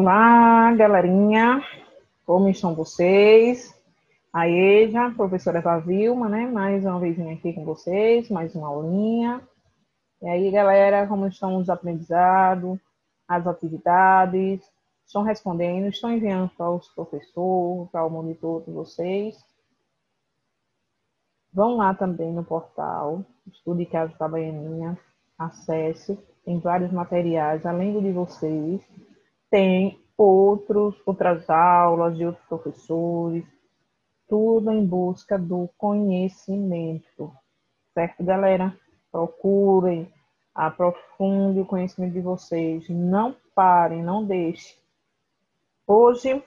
Olá, galerinha. Como estão vocês? A Eja, professora Eva Vilma, né? Mais uma vez aqui com vocês, mais uma aulinha. E aí, galera, como estão os aprendizados, as atividades? Estão respondendo? Estão enviando para os professores, para o monitor de vocês? Vão lá também no portal Estude Casa da Baianinha, acesse, tem vários materiais, além do de vocês, tem outros, outras aulas de outros professores, tudo em busca do conhecimento. Certo, galera? Procurem, aprofunde o conhecimento de vocês. Não parem, não deixem. Hoje,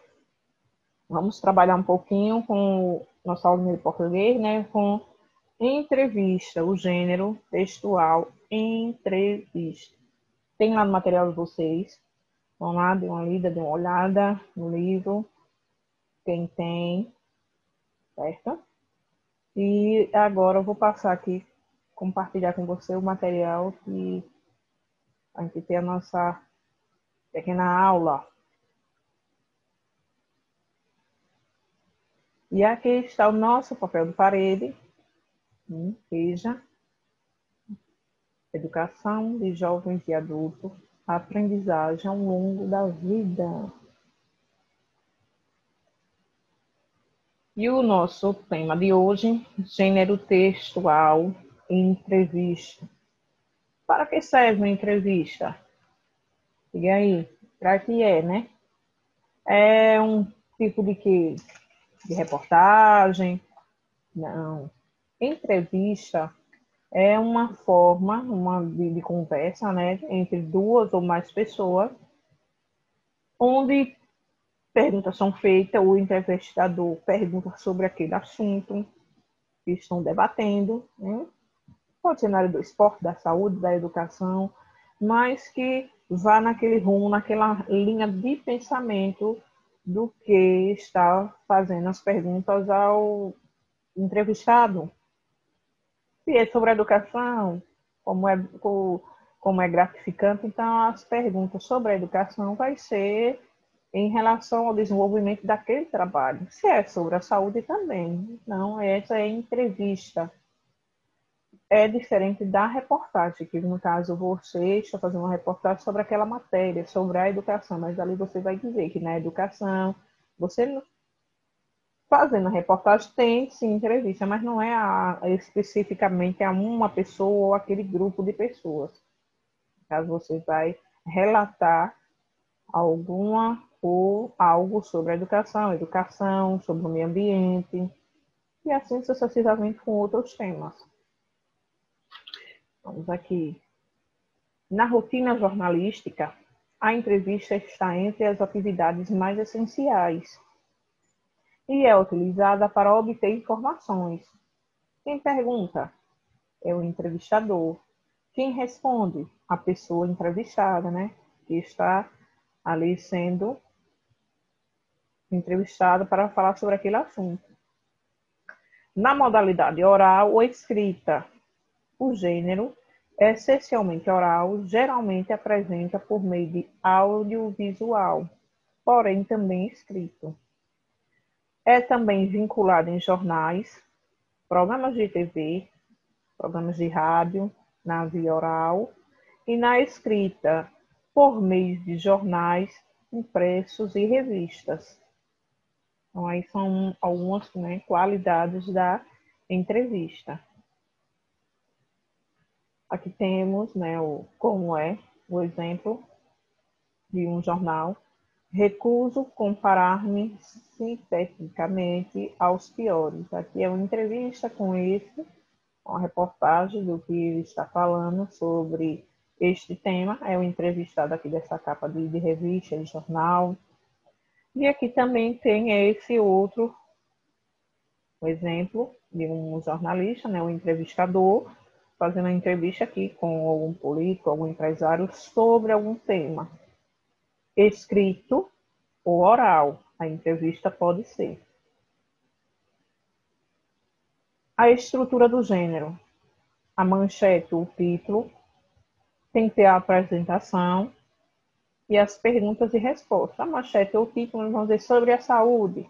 vamos trabalhar um pouquinho com o nosso aluno de português, né? Com entrevista, o gênero textual entrevista. Tem lá no material de vocês Vão lá, dê uma lida, dê uma olhada no livro, quem tem, certo? E agora eu vou passar aqui, compartilhar com você o material que a gente tem a nossa pequena aula. E aqui está o nosso papel de parede. Hum, veja. Educação de jovens e adultos a aprendizagem ao longo da vida. E o nosso tema de hoje, gênero textual, entrevista. Para que serve uma entrevista? Diga aí, para que é, né? É um tipo de que? De reportagem? Não. Entrevista é uma forma uma de, de, conversa né, entre duas ou mais pessoas, onde perguntas são feitas, o entrevistador pergunta sobre aquele assunto que estão debatendo, né? pode ser na área do esporte, da saúde, da educação, mas que vá naquele rumo, naquela linha de pensamento do que está fazendo as perguntas ao entrevistado. Se é sobre educação, como é, como é gratificante, então as perguntas sobre a educação vai ser em relação ao desenvolvimento daquele trabalho. Se é sobre a saúde também. Não, essa é entrevista. É diferente da reportagem, que no caso você está fazendo uma reportagem sobre aquela matéria, sobre a educação, mas ali você vai dizer que na educação você fazendo a reportagem tem sim entrevista, mas não é a, especificamente a uma pessoa ou aquele grupo de pessoas. Caso você vai relatar alguma ou algo sobre a educação, educação, sobre o meio ambiente, e assim sucessivamente com outros temas. Vamos aqui. Na rotina jornalística, a entrevista está entre as atividades mais essenciais e é utilizada para obter informações. Quem pergunta é o entrevistador. Quem responde? A pessoa entrevistada, né? Que está ali sendo entrevistada para falar sobre aquele assunto. Na modalidade oral ou escrita, o gênero, essencialmente oral, geralmente apresenta por meio de audiovisual, porém também escrito. É também vinculado em jornais, programas de TV, programas de rádio, na via oral e na escrita, por meio de jornais impressos e revistas. Então, aí são algumas né, qualidades da entrevista. Aqui temos né, o, como é o exemplo de um jornal Recuso comparar-me sinteticamente aos piores. Aqui é uma entrevista com esse, uma reportagem do que ele está falando sobre este tema. É o entrevistado aqui dessa capa de, de revista, de jornal. E aqui também tem esse outro um exemplo de um jornalista, né, um entrevistador, fazendo uma entrevista aqui com algum político, algum empresário sobre algum tema escrito ou oral. A entrevista pode ser. A estrutura do gênero. A manchete, o título, tem que ter a apresentação e as perguntas e respostas. A manchete ou título vamos dizer sobre a saúde.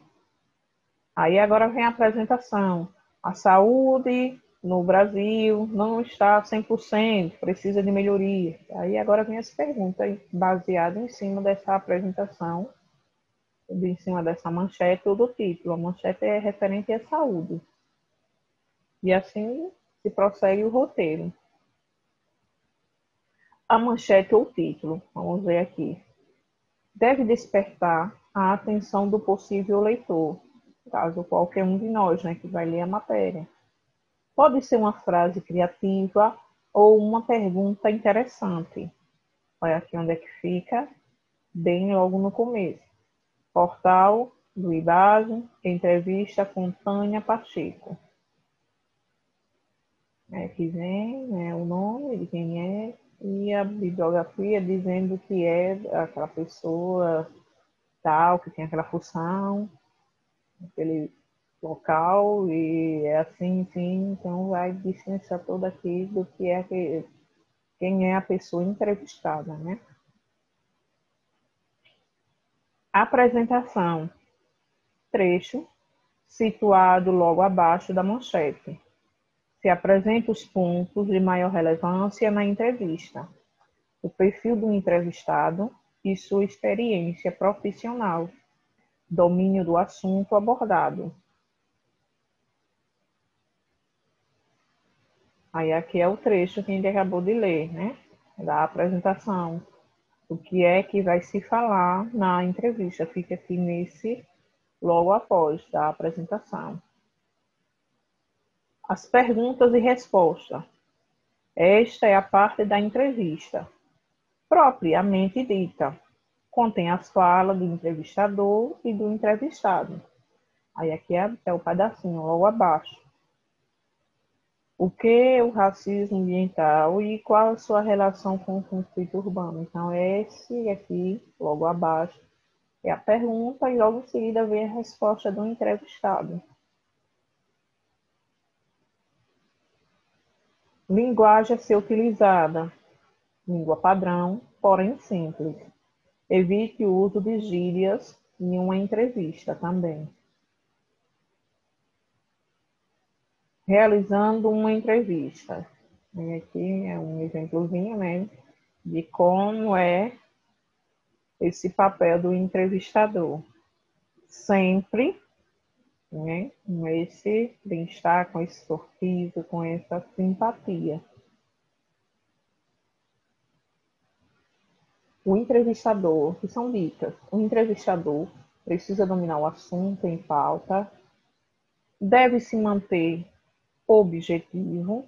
Aí agora vem a apresentação. A saúde no Brasil não está 100%, precisa de melhoria. Aí agora vem as perguntas baseadas em cima dessa apresentação, em cima dessa manchete ou do título. A manchete é referente à saúde. E assim se prossegue o roteiro a manchete ou título, vamos ver aqui, deve despertar a atenção do possível leitor, caso qualquer um de nós, né, que vai ler a matéria. Pode ser uma frase criativa ou uma pergunta interessante. Olha aqui onde é que fica, bem logo no começo. Portal do IBASE, entrevista com Tânia Pacheco. Aqui vem né, o nome de quem é, e a bibliografia dizendo que é aquela pessoa tal, que tem aquela função, aquele local, e é assim, sim, então vai distanciar todo aqui do que é que, quem é a pessoa entrevistada, né? Apresentação. Trecho situado logo abaixo da manchete se apresenta os pontos de maior relevância na entrevista, o perfil do entrevistado e sua experiência profissional, domínio do assunto abordado. Aí aqui é o trecho que a gente acabou de ler, né? Da apresentação. O que é que vai se falar na entrevista? Fica aqui nesse logo após da apresentação as perguntas e respostas. Esta é a parte da entrevista, propriamente dita. Contém as falas do entrevistador e do entrevistado. Aí aqui é, é o pedacinho, logo abaixo. O que é o racismo ambiental e qual a sua relação com o conflito urbano? Então, esse aqui, logo abaixo, é a pergunta e logo em seguida vem a resposta do entrevistado. Linguagem a ser utilizada. Língua padrão, porém simples. Evite o uso de gírias em uma entrevista também. Realizando uma entrevista. E aqui é um exemplozinho, né, de como é esse papel do entrevistador. Sempre né? com esse bem-estar, com esse sorriso, com essa simpatia. O entrevistador, que são dicas, o entrevistador precisa dominar o assunto em pauta, deve se manter objetivo,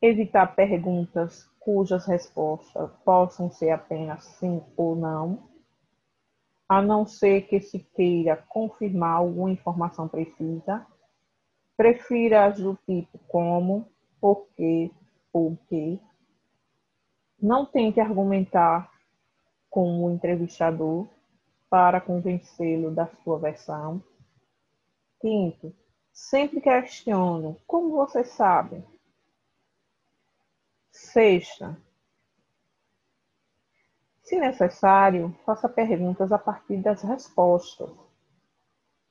evitar perguntas cujas respostas possam ser apenas sim ou não, a não ser que se queira confirmar alguma informação precisa. Prefira as do tipo como, porque, porque. Não tente argumentar com o entrevistador para convencê-lo da sua versão. Quinto, sempre questione como você sabe. Sexta, se necessário, faça perguntas a partir das respostas.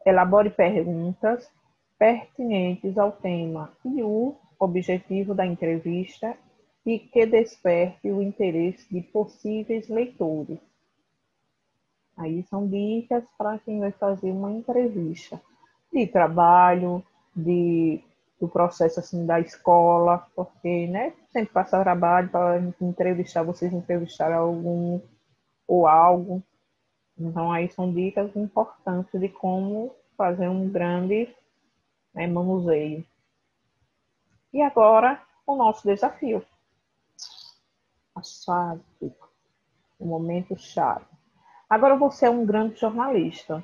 Elabore perguntas pertinentes ao tema e o objetivo da entrevista e que desperte o interesse de possíveis leitores. Aí são dicas para quem vai fazer uma entrevista de trabalho, de, do processo assim da escola, porque né, sempre passar trabalho para entrevistar, vocês entrevistar algum ou algo. Então, aí são dicas importantes de como fazer um grande né, manuseio. E agora, o nosso desafio. A chave, o momento chave. Agora você é um grande jornalista.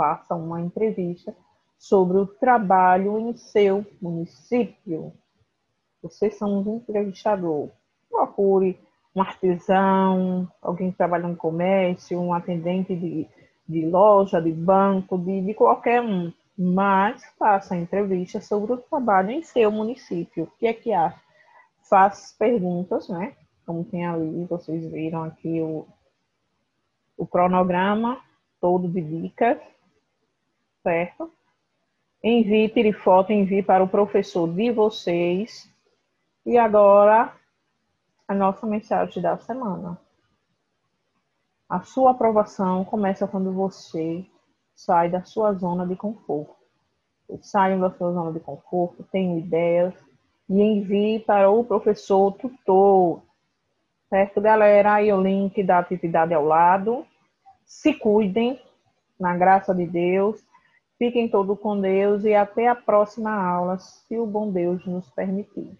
Faça uma entrevista sobre o trabalho em seu município. Vocês são um entrevistador. Procure um artesão, alguém que trabalha no comércio, um atendente de, de loja, de banco, de, de qualquer um. Mas faça entrevista sobre o trabalho em seu município. O que é que acha? Faça perguntas, né? Como tem ali, vocês viram aqui o, o cronograma todo de dicas, certo? Envie, tire foto, envie para o professor de vocês. E agora, a nossa mensagem da semana. A sua aprovação começa quando você sai da sua zona de conforto. Saiam da sua zona de conforto, tenham ideias e envie para o professor tutor. Certo, galera? Aí o link da atividade ao lado. Se cuidem, na graça de Deus. Fiquem todos com Deus e até a próxima aula, se o bom Deus nos permitir.